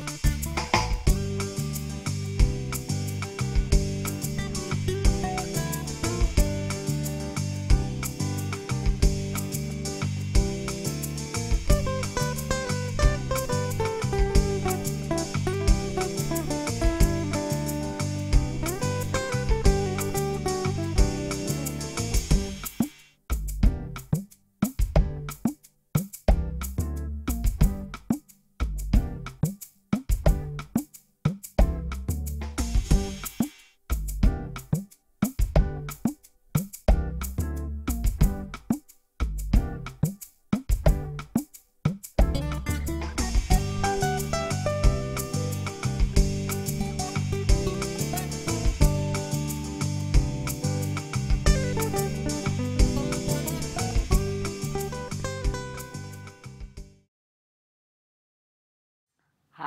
Bye.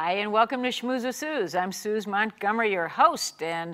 Hi, and welcome to Schmooze with Suz. I'm Suz Montgomery, your host, and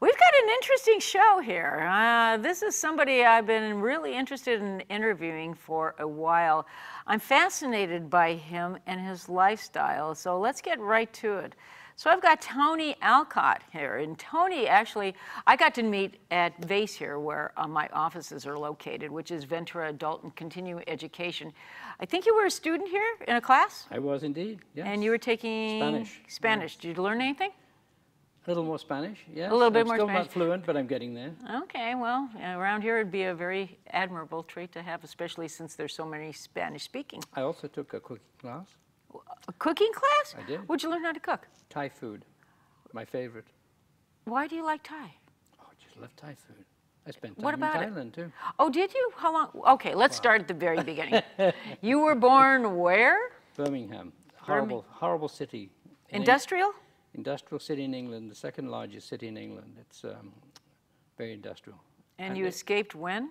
we've got an interesting show here. Uh, this is somebody I've been really interested in interviewing for a while. I'm fascinated by him and his lifestyle, so let's get right to it. So I've got Tony Alcock here, and Tony actually, I got to meet at VACE here, where uh, my offices are located, which is Ventura Adult and Continuing Education. I think you were a student here in a class? I was indeed, yes. And you were taking Spanish, Spanish. Did you learn anything? A little more Spanish, yes. A little bit I'm more still Spanish. not fluent, but I'm getting there. Okay, well, around here it'd be a very admirable trait to have, especially since there's so many Spanish speaking. I also took a cooking class, A cooking class? I did. What'd you learn how to cook? Thai food, my favorite. Why do you like Thai? Oh, I just love Thai food. I spent time What about it? in Thailand too. Oh, did you? How long? Okay, let's start at the very beginning. you were born where? Birmingham, horrible, horrible city. in Eng- Industrial? industrial city in England, the second largest city in England. It's um, very industrial. And And you it- escaped when?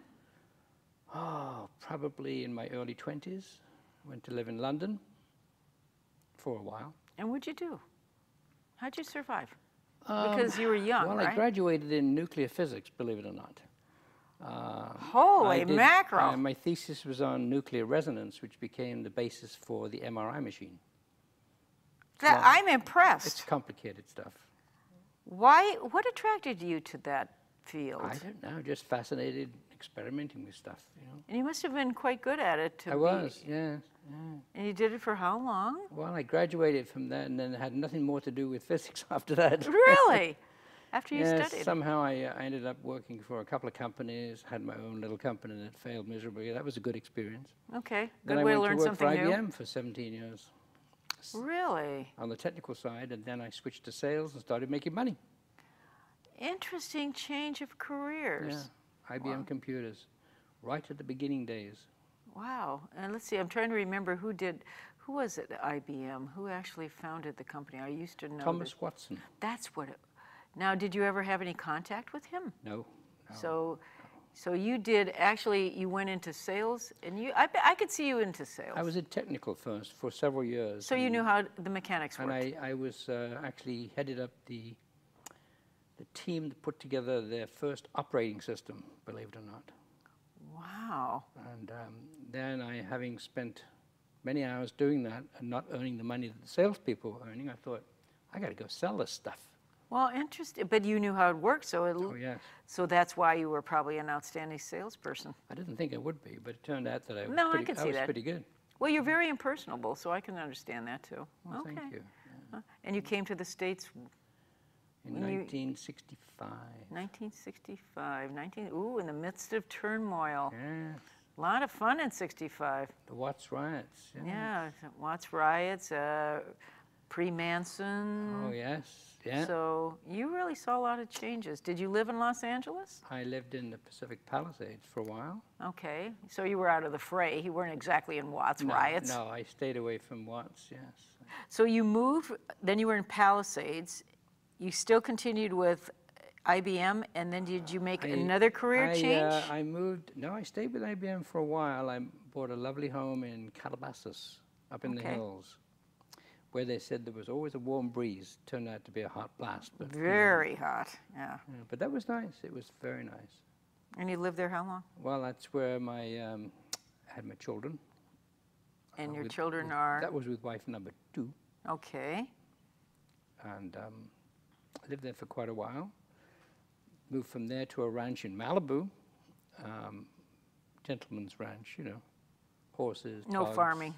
Oh, probably in my early 20s. Went to live in London for a while. And what'd you do? How'd you survive? Um, Because you were young, Well, I graduated in nuclear physics, believe it or not. Uh, Holy did- mackerel. uh, my thesis was on nuclear resonance, which became the basis for the MRI machine. That, long. I'm impressed. It's complicated stuff. Why? What attracted you to that field? I don't know, just fascinated experimenting with stuff, you know. And you must have been quite good at it. To I be- was, yes. And you did it for how long? Well, I graduated from that and then had nothing more to do with physics after that. Really? After you Yes, studied? somehow I, uh, I ended up working for a couple of companies, had my own little company that failed miserably. That was a good experience. Okay. Then Good I way to went learn to work something for new. IBM for 17 years Really? on the technical side, and then I switched to sales and started making money. Interesting change of careers. Yeah, IBM computers, right at the beginning days. Wow. And let's see, I'm trying to remember who did, who was it at IBM? Who actually founded the company? I used to know. Thomas that- Watson. That's what it, now, did you ever have any contact with him? No, no. So, so you did, actually, you went into sales and you, I, I could see you into sales. I was in technical first for several years. So you knew how the mechanics And worked? I, I was uh, actually headed up the, the team that put together their first operating system, believe it or not. Wow. And um, then I, having spent many hours doing that and not earning the money that the salespeople were earning, I thought, I got to go sell this stuff. Well, interesting, but you knew how it worked, so it, Oh yes, so that's why you were probably an outstanding salesperson. I didn't think I would be, but it turned out that I was, No, I pretty, can see was that. pretty good. Well, you're very impersonable, so I can understand that too. Well, okay. Thank you. Uh, And you came to the States In you- 1965. 1965, 19, ooh, in the midst of turmoil. Yeah, A lot of fun in 65. the Watts riots. Yeah, Watts riots, uh, pre-Manson. Oh yes, yeah. So you really saw a lot of changes. Did you live in Los Angeles? I lived in the Pacific Palisades for a while. Okay, so you were out of the fray. You weren't exactly in Watts No, riots. No, I stayed away from Watts. Yes. So you moved, then you were in Palisades. You still continued with IBM, and then did you make I- another career I, change? Uh, I moved. No, I stayed with IBM for a while. I bought a lovely home in Calabasas, up in the hills, where they said there was always a warm breeze. Turned out to be a hot blast. But, you know, Very hot, yeah. yeah, but that was nice. It was very nice. And you lived there how long? Well, that's where my um, I had my children. And uh, your with- children with- are, That was with wife number two. okay. and um, I lived there for quite a while. Moved from there to a ranch in Malibu, um, gentleman's ranch, you know, horses. No dogs. farming.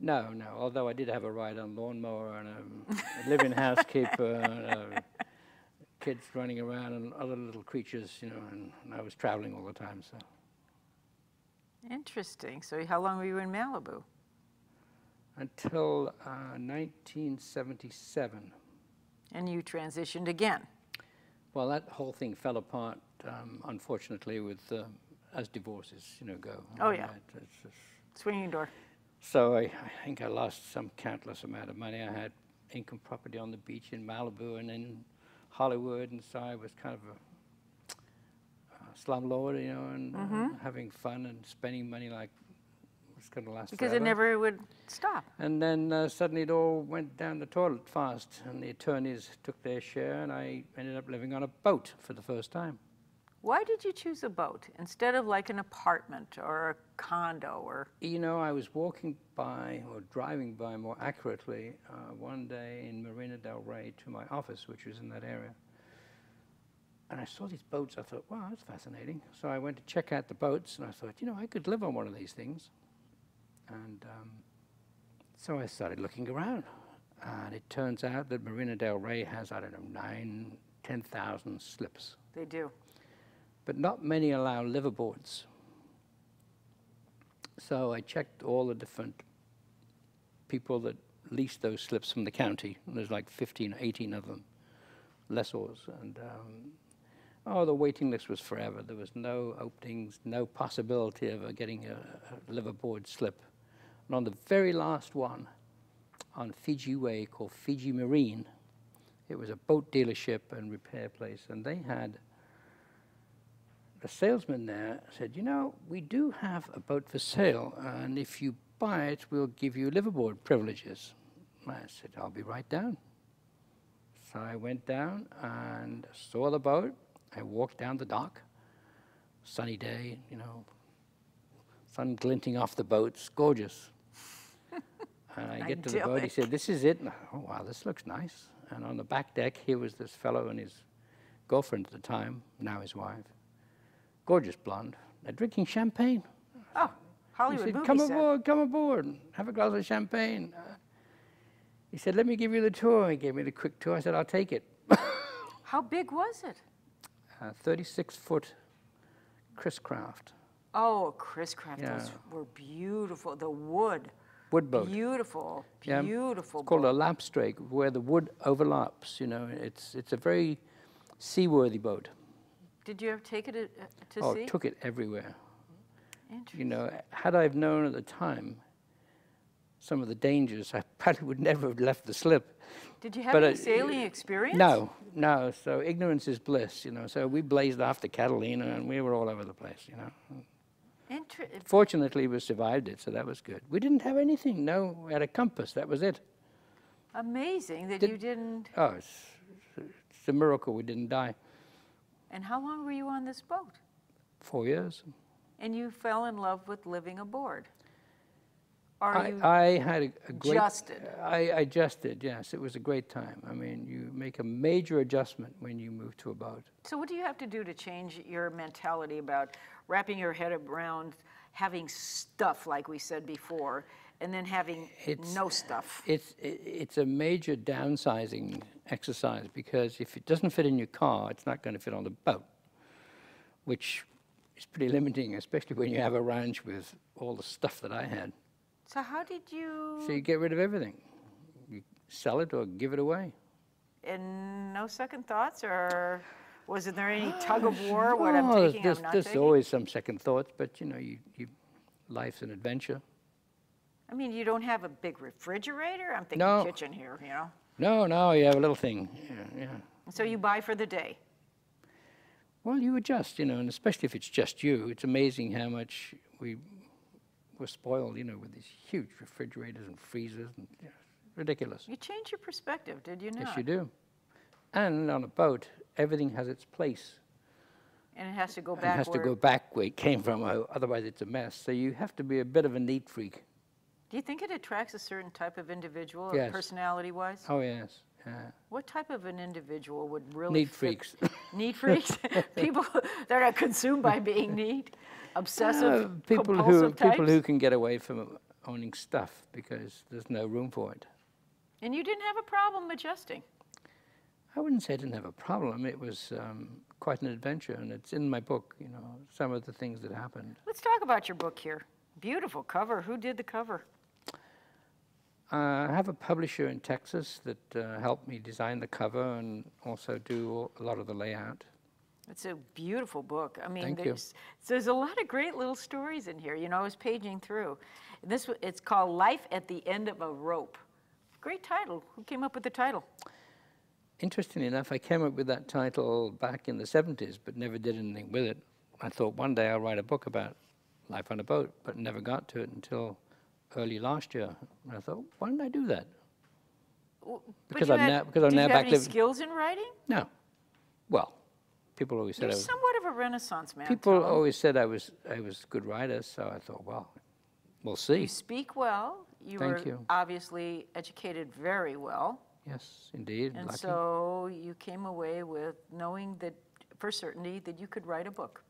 No, no. Although I did have a ride on lawnmower and a, a living housekeeper, and, uh, kids running around and other little creatures, you know, and, and I was traveling all the time. So Interesting. So how long were you in Malibu? until uh, 1977. And you transitioned again. Well, that whole thing fell apart, um, unfortunately, with uh, as divorces, you know, go. Oh, yeah. It- it's Swinging door. So I, I think I lost some countless amount of money. I had income property on the beach in Malibu and in Hollywood, and so I was kind of a, a slumlord, you know, and uh, having fun and spending money like it's going to last Because forever. it never would stop. And then uh, suddenly it all went down the toilet fast, and the attorneys took their share, and I ended up living on a boat for the first time. Why did you choose a boat instead of like an apartment or a condo or You know, I was walking by, or driving by more accurately, uh, one day in Marina del Rey to my office, which was in that area. And I saw these boats. I thought, wow, that's fascinating. So I went to check out the boats, and I thought, you know, I could live on one of these things. And um, so I started looking around. And it turns out that Marina del Rey has, I don't know, nine, 10,000 slips. they do? but not many allow liveaboards. So I checked all the different people that lease those slips from the county. and There's like 15, 18 of them, lessors. And um, oh, the waiting list was forever. There was no openings, no possibility of uh, getting a, a liveaboard slip. And on the very last one, on Fiji Way called Fiji Marine, it was a boat dealership and repair place, and they had the salesman there said, You know, we do have a boat for sale, and if you buy it, we'll give you liveaboard privileges. I said, I'll be right down. So I went down and saw the boat. I walked down the dock. Sunny day, you know, sun glinting off the boats, gorgeous. And I get to the boat, he said, This is it. And I, oh, wow, this looks nice. And on the back deck, here was this fellow and his girlfriend at the time, now his wife gorgeous blonde. They're drinking champagne. Oh, Hollywood He said, "Come set. aboard, come aboard, have a glass of champagne." Uh, he said, "Let me give you the tour." He gave me the quick tour. I said, "I'll take it." How big was it? uh, Thirty-six foot Chris Craft Oh, Chris Craft, those were beautiful. The wood, wood boat. beautiful, Yeah, beautiful. It's called boat. a lapstrake, where the wood overlaps. You know, it's it's a very seaworthy boat. Did you ever take it uh, to oh, sea? took it everywhere. Interesting. You know, had I've known at the time some of the dangers, I probably would never have left the slip. Did you have but, any sailing experience? No, no. So ignorance is bliss, you know. So we blazed off the Catalina, and we were all over the place, you know. Fortunately, we survived it, so that was good. We didn't have anything. No, we had a compass. That was it. amazing that Did- you didn't. Oh, it's, it's a miracle we didn't die. And how long were you on this boat? Four years. And you fell in love with living aboard? Or I, you I had a, a great. adjusted? I I adjusted. Yes, it was a great time. I mean, you make a major adjustment when you move to a boat. So what do you have to do to change your mentality about wrapping your head around having stuff, like we said before, and then having It's- no stuff? It's it's a major downsizing exercise because if it doesn't fit in your car, it's not going to fit on the boat, which is pretty limiting, especially when you have a ranch with all the stuff that I had. So how did you, So you get rid of everything. You sell it or give it away. and no second thoughts, or was there any tug of war? What I'm Oh, there's- taking, there's, I'm there's taking. always some second thoughts, but you know, you, you life's an adventure. I mean, you don't have a big refrigerator. I'm thinking No. kitchen here, you know. No, no, you have a little thing. Yeah, yeah. So you buy for the day. Well, you adjust, you know, and especially if it's just you. It's amazing how much we were spoiled, you know, with these huge refrigerators and freezers. And, yeah, ridiculous. You change your perspective, did you not? Yes, you do. And on a boat, everything has its place. And it has to go back has to go back where it came from, otherwise it's a mess. So you have to be a bit of a neat freak. Do you think it attracts a certain type of individual, Yes. personality-wise? Oh, yes. Yeah. What type of an individual would really Neat freaks. Neat freaks, people that are consumed by being neat, obsessive, Uh, people who types. people who can get away from owning stuff because there's no room for it. and you didn't have a problem adjusting. I wouldn't say I didn't have a problem. It was um, quite an adventure, and it's in my book. You know, some of the things that happened. Let's talk about your book here. Beautiful cover. Who did the cover? Uh, I have a publisher in Texas that uh, helped me design the cover and also do a lot of the layout. It's a beautiful book. I mean, Thank there's there's a lot of great little stories in here. You know, I was paging through. This it's called Life at the End of a Rope. Great title. Who came up with the title? Interestingly enough, I came up with that title back in the 70s, but never did anything with it. I thought one day I'll write a book about life on a boat, but never got to it until early last year. And I thought, why didn't I do that? W- but Because I'm had- now- because I'm now you back have any living- skills in writing? No. Well, people always said You're I was. somewhat of a renaissance man. People Tom. always said I was I was a good writer, so I thought, well, we'll see. You speak well. You Thank were you. obviously educated very well. Yes, indeed. And lucky. so you came away with knowing that for certainty that you could write a book.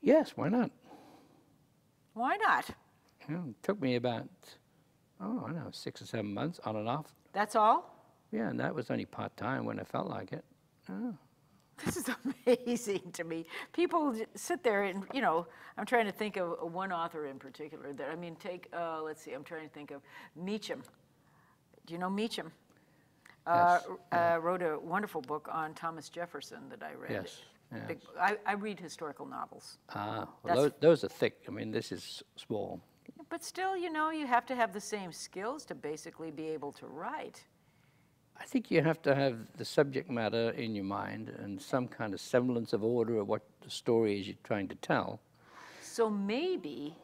yes, why not? Why not? Know, it took me about oh, I don't know, six or seven months on and off. That's all? Yeah, and that was only part time when I felt like it. Oh. This is amazing to me. People sit there and, you know, I'm trying to think of one author in particular that, I mean, take, uh, let's see, I'm trying to think of Meacham. Do you know Meacham? Uh, Yes, uh, wrote a wonderful book on Thomas Jefferson that I read. Yes, Big- yes. I, I read historical novels. Ah, well, those, those are thick. I mean, this is small. But still, you know, you have to have the same skills to basically be able to write. I think you have to have the subject matter in your mind and some kind of semblance of order of what the story is you're trying to tell. So maybe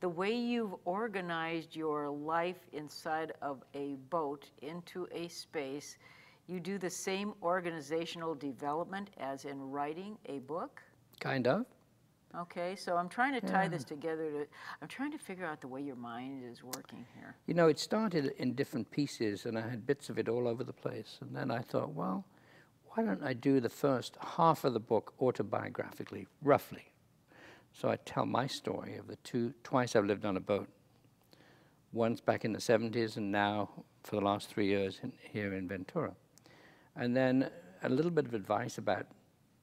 the way you've organized your life inside of a boat into a space, you do the same organizational development as in writing a book? Kind of. Okay, so I'm trying to tie this together to, I'm trying to figure out the way your mind is working here. You know, it started in different pieces, and I had bits of it all over the place. And then I thought, well, why don't I do the first half of the book autobiographically, roughly? So I tell my story of the two, twice I've lived on a boat. Once back in the 70s, and now for the last three years in, here in Ventura. And then a little bit of advice about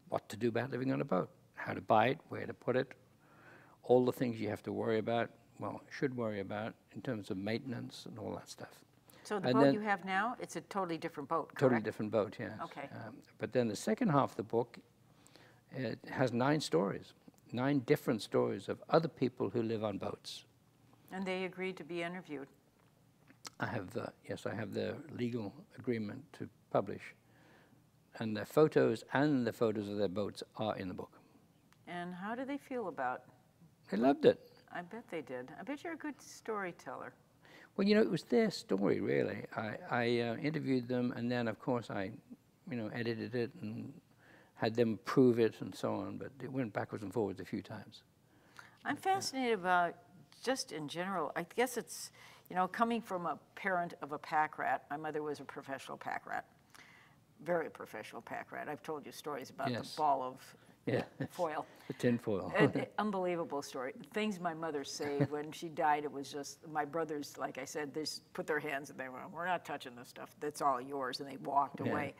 what to do about living on a boat, how to buy it, where to put it, all the things you have to worry about, well, should worry about in terms of maintenance and all that stuff. So the And boat you have now, it's a totally different boat, correct? Totally different boat, yes. Okay. Um, but then the second half of the book, it has nine stories, nine different stories of other people who live on boats. And they agreed to be interviewed. I have, uh, yes, I have the legal agreement to publish. And their photos and the photos of their boats are in the book. And how do they feel about? They loved it. I bet they did. I bet you're a good storyteller. Well, you know, it was their story, really. I, I uh, interviewed them, and then, of course, I, you know, edited it and had them approve it and so on. But it went backwards and forwards a few times. I'm fascinated about just in general. I guess it's, you know, coming from a parent of a pack rat. My mother was a professional pack rat, very professional pack rat. I've told you stories about Yes. the ball of Yeah, foil. the tinfoil. Unbelievable story. Things my mother saved when she died. It was just my brothers, like I said, they just put their hands and they went, "We're not touching this stuff. That's all yours," and they walked Yeah. away.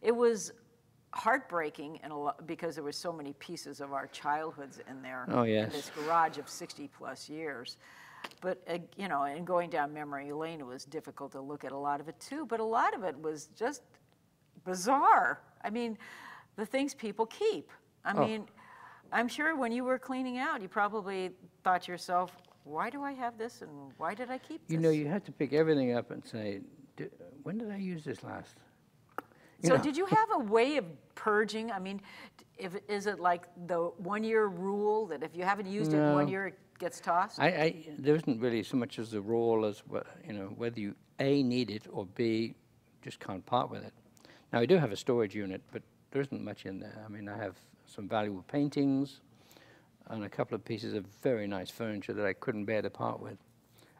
It was heartbreaking and a lot because there were so many pieces of our childhoods in there. Oh, In yes. this garage of 60 plus years. But, uh, you know, and going down memory lane, it was difficult to look at a lot of it too. But a lot of it was just bizarre. I mean, the things people keep. I Oh. mean, I'm sure when you were cleaning out, you probably thought to yourself, why do I have this and why did I keep this? You know, you had to pick everything up and say, "D- when did I use this last? You so know. did you have a way of purging? I mean, if, is it like the one-year rule that if you haven't used it in one year, it gets tossed? I, I, there isn't really so much as a rule as you know whether you a need it or b just can't part with it. Now I do have a storage unit, but there isn't much in there. I mean, I have some valuable paintings and a couple of pieces of very nice furniture that I couldn't bear to part with.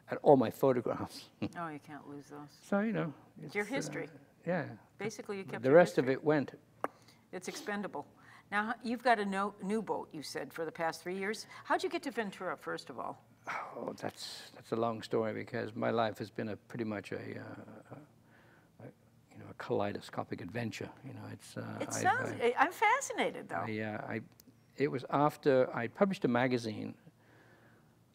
and all my photographs. Oh, you can't lose those. so, you know. It's your uh, history. yeah. Basically, you kept The rest of it went. It's expendable. Now, you've got a no, new boat, you said, for the past three years. How'd you get to Ventura, first of all? Oh, that's that's a long story because my life has been a pretty much a, uh, a, a you know a kaleidoscopic adventure. You know, it's. Uh, It I've- sounds, I- I- I'm fascinated, though. I, uh, I, it was after I published a magazine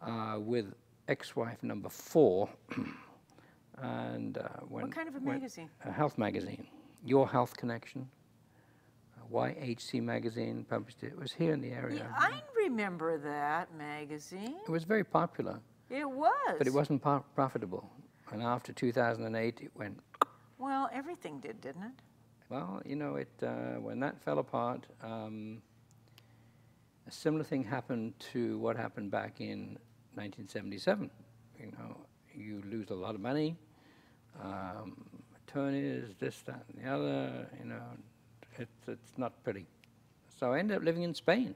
uh, with ex-wife number four, and uh, when What kind of a when- magazine? A health magazine, Your Health Connection. YHC magazine published it. It was here in the area. Yeah, I remember that magazine. It was very popular, It was. but it wasn't profitable. And after 2008, it went. Well, everything did, didn't it? Well, you know, it uh, when that fell apart, um, a similar thing happened to what happened back in 1977. You know, you lose a lot of money, um, attorneys, this, that, and the other. You know, it's it's not pretty. So I ended up living in Spain.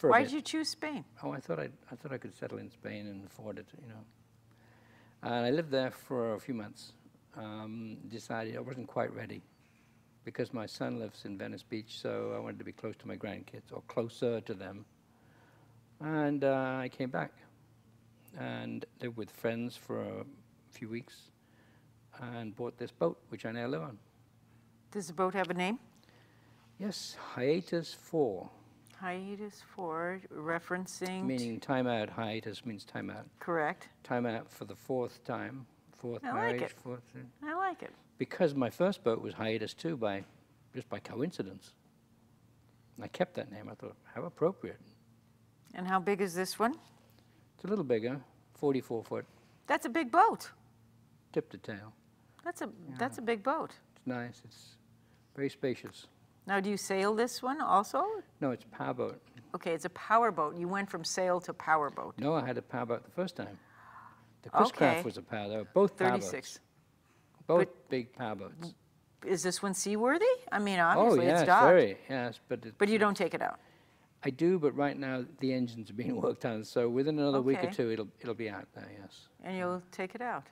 Why did you choose Spain? Oh, I thought I I thought I could settle in Spain and afford it. You know, and I lived there for a few months. Um, decided I wasn't quite ready because my son lives in Venice Beach, so I wanted to be close to my grandkids or closer to them. And uh, I came back and lived with friends for a few weeks and bought this boat, which I now live on. Does the boat have a name? Yes, hiatus four, Hiatus 4, referencing. meaning time out. Hiatus means time out. Correct. Time out for the fourth time, fourth I like it. fourth. Uh, I like it. Because my first boat was hiatus too, by just by coincidence. And I kept that name. I thought, how appropriate. And how big is this one? It's a little bigger, 44 foot, That's a big boat. tip to tail. That's a that's a big boat. It's nice. It's very spacious. Now, do you sail this one also? No, it's a power boat. Okay, it's a power boat. You went from sail to power boat. No, I had a power boat the first time. The Chris Okay. Craft was a power. Both power 36. boats. Both big power boats. Is this one seaworthy? I mean, Oh obviously yes, it's docked. very yes. But But you don't take it out. I do. But right now the engines are being worked on, so within another week or two, it'll it'll be out there. Yes, And you'll take it out.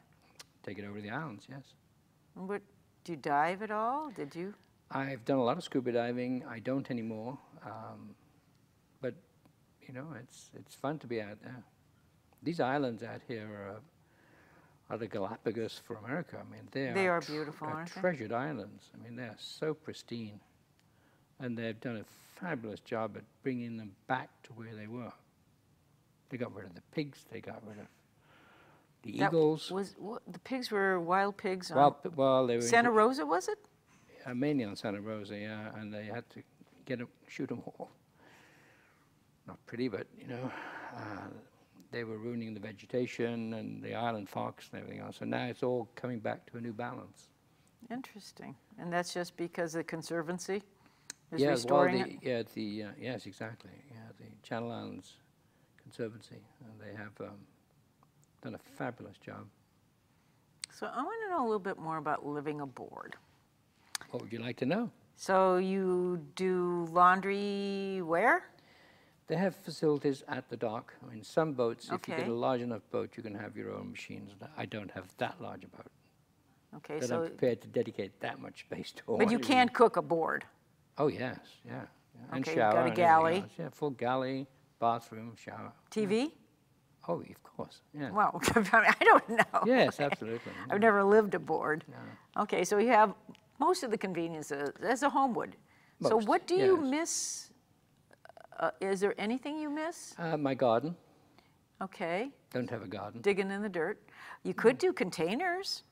take it over to the islands. Yes. What, do you dive at all? Did you? I've done a lot of scuba diving. I don't anymore. Um, but, you know, it's, it's fun to be out there. These islands out here are, are the Galapagos for America. I mean, they, They are, are beautiful, are aren't they? treasured islands. I mean, they're so pristine. And they've done a fabulous job at bringing them back to where they were. They got rid of the pigs. They got rid of the that eagles. Was what, the pigs were wild pigs on Well, they were Santa Rosa? Was it? uh, mainly on Santa Rosa, yeah, and they had to get 'em- shoot them all. Not pretty, but you know, uh, they were ruining the vegetation and the island fox and everything else. So now it's all coming back to a new balance. Interesting. And that's just because the conservancy is yeah, restoring well, it. the, yeah, the uh, yes, exactly. Yeah, the Channel Islands Conservancy, and they have um, done a fabulous job. So I want to know a little bit more about living aboard. What would you like to know? So you do laundry where? They have facilities at the dock. I mean, some boats, if you get a large enough boat, you can have your own machines. I don't have that large a boat. Okay, that so I'm prepared to dedicate that much space to. but you can't cook aboard. Oh yes, yeah, yeah. and Okay, you've shower got a galley. Yeah, full galley, bathroom, shower. TV? Oh, of course. Yeah. Well, I, don't know. yes, absolutely. I've never lived aboard. Okay, so you have most of the conveniences as a home would. So what do you miss? Uh, is there anything you miss? Uh, my garden. Okay, Don't have a garden. digging in the dirt. You could do containers.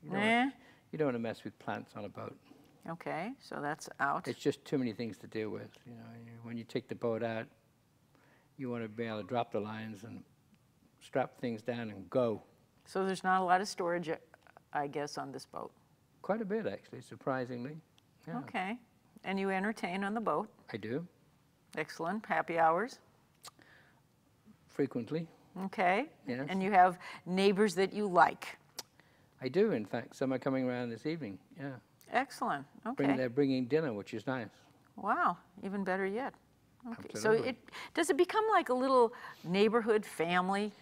You don't, Eh, you don't want to mess with plants on a boat. okay, so that's out. It's just too many things to deal with. You know, you, when you take the boat out, you want to be able to drop the lines and strap things down and go. So there's not a lot of storage, uh, I guess, on this boat. Quite a bit, actually, surprisingly. Yeah, Okay, and you entertain on the boat. I do Excellent, happy hours. frequently. Okay. Yes. And you have neighbors that you like. I do, in fact. Some are coming around this evening. Yeah. Excellent. Bring, Okay. they're bringing dinner, which is nice. Wow, even better yet. Okay. So it does it become like a little neighborhood family?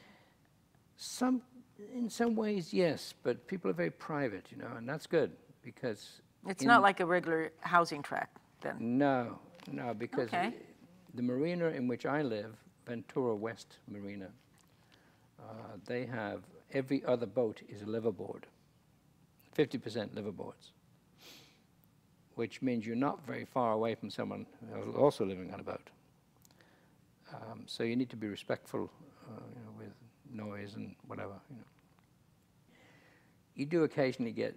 Some, in some ways, yes, but people are very private, you know, and that's good because. It's in- not like a regular housing tract then? No, no, because Okay. The marina in which I live, Ventura West Marina, uh, they have every other boat is a liveaboard, 50% liveaboards, which means you're not very far away from someone who's also living on a boat. Um, so you need to be respectful, uh, you know, with noise and whatever. You know. You do occasionally get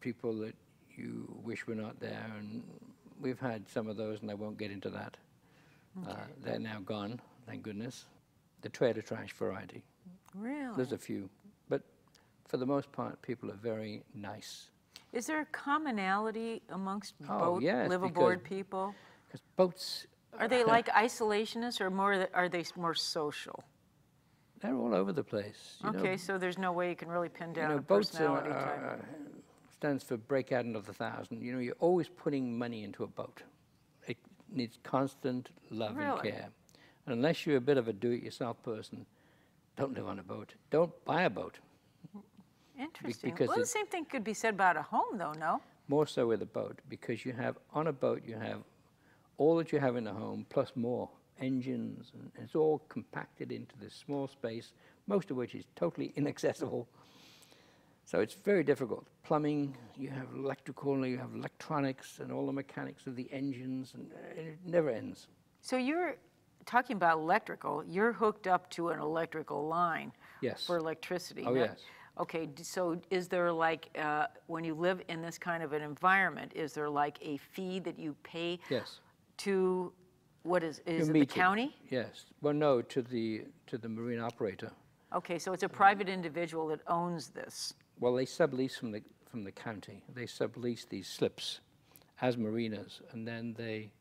people that you wish were not there, and we've had some of those, and I won't get into that. Uh, they're now gone, thank goodness. The trailer trash variety. Really? There's a few, but for the most part, people are very nice. Is there a commonality amongst Oh, boat yes, liveaboard because- people? Because boats, Are they like isolationists or more, are they more social? they're all over the place. you know. Okay, so there's no way you can really pin down you know, a boats are, personality type. stands for break out another thousand. You know, you're always putting money into a boat. Needs constant love and Really? care. And unless you're a bit of a do-it-yourself person, don't live on a boat. Don't buy a boat. Interesting. because Well, the it- same thing could be said about a home though, no? More so with a boat, because you have on a boat you have all that you have in a home plus more engines, and it's all compacted into this small space, most of which is totally inaccessible. So it's very difficult. Plumbing, you have electrical, you have electronics, and all the mechanics of the engines, and uh, it never ends. So you're talking about electrical, you're hooked up to an electrical line Yes. for electricity. Oh, not- yes. Okay, so is there like, uh, when you live in this kind of an environment, is there like a fee that you pay Yes. to, what is, is it the county? Yes. Well, no, to the to the marine operator. Okay, so it's a private individual that owns this. Well, they sublease from the, from the county. They sublease these slips as marinas, and then they,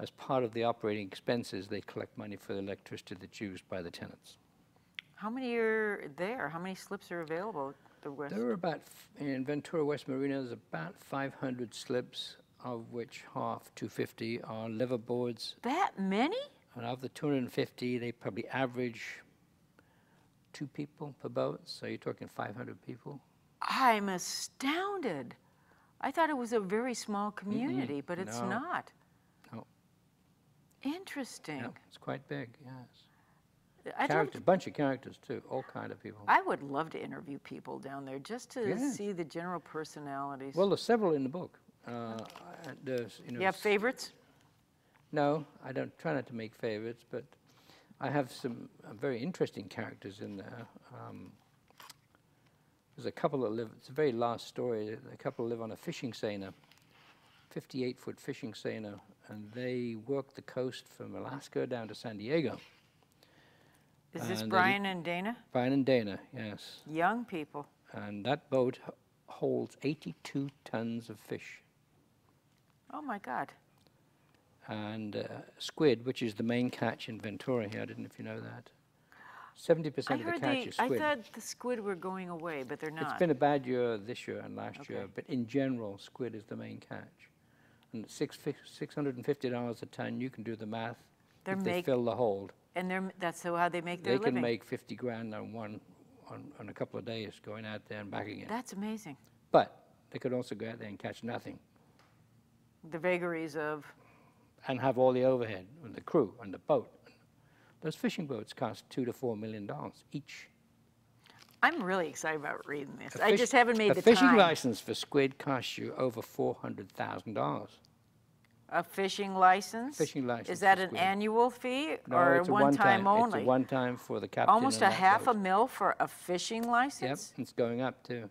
as part of the operating expenses, they collect money for the electricity that's used by the tenants. How many are there? How many slips are available at the west? There are about, in Ventura West Marina, there's about 500 slips, of which half, 250, are liveaboards. That many? And of the 250, they probably average two people per boat, so you're talking 500 people. I'm astounded. I thought it was a very small community, but it's No. not. No. Interesting. Yeah, it's quite big, yes. I'd love Characters, bunch of characters too, all kind of people. I would love to interview people down there just to Yes. see the general personalities. Well, there's several in the book. Uh, there's, you know, you have favorites? No, I don't try not to make favorites, but I have some uh, very interesting characters in there. Um, there's a couple that live. It's a very last story. A couple live on a fishing seiner, 58-foot fishing seiner, and they work the coast from Alaska down to San Diego. Is this and they- Brian and Dana? Brian and Dana, yes. Young people. And that boat holds 82 tons of fish. Oh my God. And uh, squid, which is the main catch in Ventura here. I didn't know if you know that. 70% of the catch they, is I squid. thought the squid were going away, but they're not. It's been a bad year this year and last year, but in general, squid is the main catch. And six six hundred and fifty dollars a ton, you can do the math. They're if they make- fill the hold, and they're, that's so how they make their they living. can make fifty grand on one, on, on a couple of days going out there and back again. That's amazing. but they could also go out there and catch nothing The vagaries of, and have all the overhead and the crew and the boat. Those fishing boats cost two to four million dollars each. I'm really excited about reading this. A I fish- just haven't made the time. a fishing license for squid costs you over four hundred thousand dollars. A fishing license? Fishing license Is that an squid. annual fee No, or it's a one time It's only? a one time for the captain. Almost a half a mil for a fishing license? Yep, it's going up too.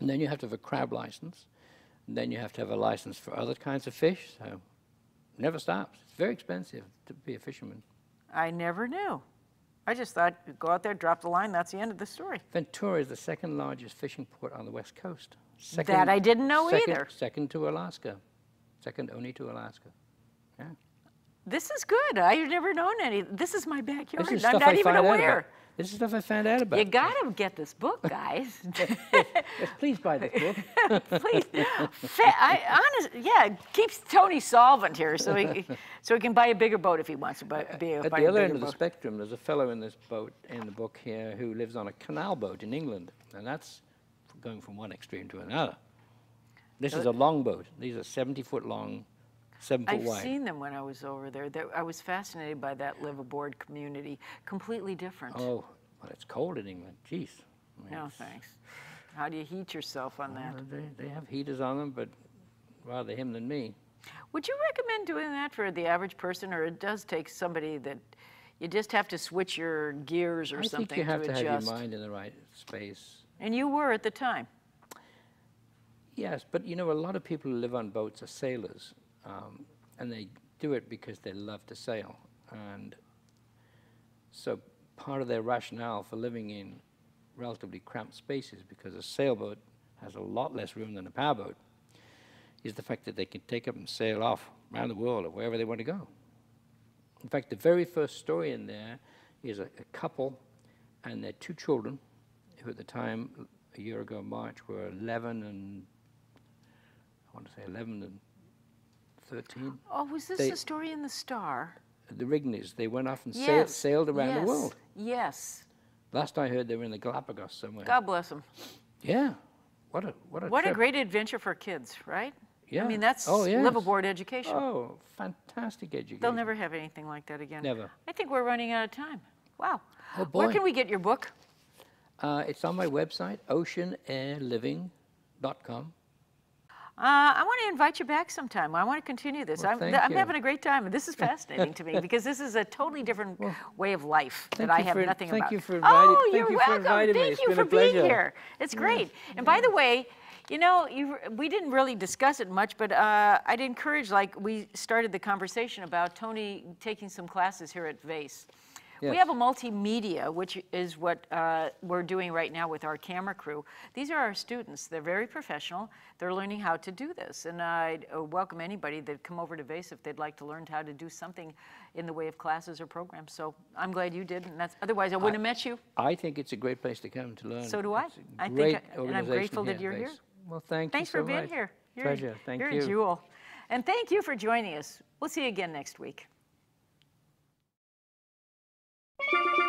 And then you have to have a crab license. And then you have to have a license for other kinds of fish. So never stops. It's very expensive to be a fisherman. I never knew. I just thought, go out there, drop the line, that's the end of the story. Ventura is the second largest fishing port on the west coast. That I didn't know second- either. Second to Alaska. Second only to Alaska. Yeah. This is good. I've never known any. This is my backyard. This is I'm stuff not I even find out aware. about. This is stuff I found out about. You gotta get this book, guys. Yes, please buy this book. Please, Fa- I, honest, yeah, keeps Tony solvent here, so he, so he can buy a bigger boat if he wants to buy, be, At buy the other end of the spectrum, there's a fellow in this boat, in the book here, who lives on a canal boat in England, and that's going from one extreme to another. This is a long boat. These are 70 foot long, seven foot I've wide. seen them when I was over there. They're- I was fascinated by that liveaboard community. Completely different. Oh, but it's cold in England. Jeez. I mean, No, thanks. How do you heat yourself on that? they, they have heaters on them, but rather him than me. Would you recommend doing that for the average person, or it does take somebody that you just have to switch your gears or I something think you have to, adjust? have your mind in the right space. And you were at the time. Yes, but you know, a lot of people who live on boats are sailors, um, and they do it because they love to sail. And so part of their rationale for living in relatively cramped spaces, because a sailboat has a lot less room than a powerboat, is the fact that they can take up and sail off around the world or wherever they want to go. In fact, the very first story in there is a, a couple and their two children, who at the time, a year ago, March, were 11 and I want to say 11 and 13. Oh, was this They- the story in the Star? The Rigneys, they went off and sail, Yes. sailed around yes. the world. Yes. Last I heard, they were in the Galapagos somewhere. God bless them. yeah. What a what a What a great adventure for kids, right? Yeah. I mean, that's Oh, yes. liveaboard education. Oh, fantastic education. They'll never have anything like that again. Never. I think we're running out of time. Wow. Oh, boy. Where can we get your book? Uh, it's on my website, oceanairliving.com. Uh, I want to invite you back sometime. I want to continue this. Well, I'm, thank I'm having a great time, and this is fascinating to me because this is a totally different way of life that I have for- nothing thank about. you for inviting- oh, you're you welcome. me. Thank you for being here. It's great. And by the way, you know, you, we didn't really discuss it much, but uh, I'd encourage, like, we started the conversation about Tony taking some classes here at VACE. We have a multimedia, which is what uh, we're doing right now with our camera crew. These are our students. They're very professional. They're learning how to do this. And I'd uh, welcome anybody that come over to VACE if they'd like to learn how to do something in the way of classes or programs. So I'm glad you did. And that's, otherwise, I wouldn't have met you. I think it's a great place to come to learn. So do I. I think I- and I'm grateful that you're here. Well, thank Thanks you so for being much. here. You're, Pleasure. Thank you're you. a jewel. And thank you for joining us. We'll see you again next week thank you